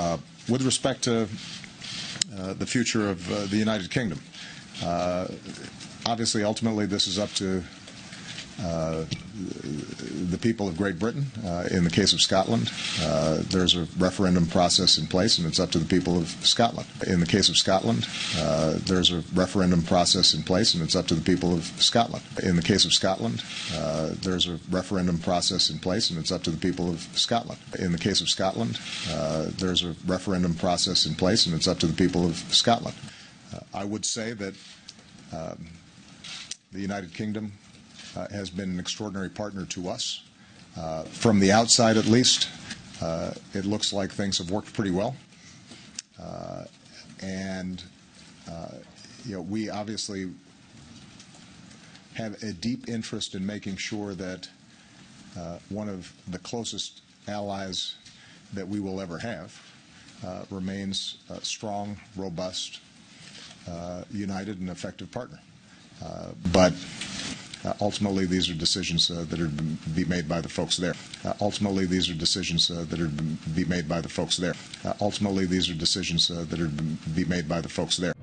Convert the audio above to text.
Uh, with respect to uh, the future of uh, the United Kingdom, obviously, ultimately, this is up to the people of Great Britain. Uh, in the case of Scotland, uh, there's a referendum process in place, and it's up to the people of Scotland. In the case of Scotland, uh, there's a referendum process in place, and it's up to the people of Scotland. In the case of Scotland, uh, there's a referendum process in place, and it's up to the people of Scotland. In the case of Scotland, uh, there's a referendum process in place, and it's up to the people of Scotland. Uh, I would say that um, the United Kingdom uh, has been an extraordinary partner to us. Uh, from the outside, at least, uh, it looks like things have worked pretty well. Uh, and, uh, you know, we obviously have a deep interest in making sure that uh, one of the closest allies that we will ever have uh, remains a strong, robust, uh, united, and effective partner. Uh, but uh, ultimately, these are decisions uh, that are be made by the folks there. Uh, ultimately, these are decisions uh, that are be made by the folks there. Uh, ultimately, these are decisions uh, that are be made by the folks there.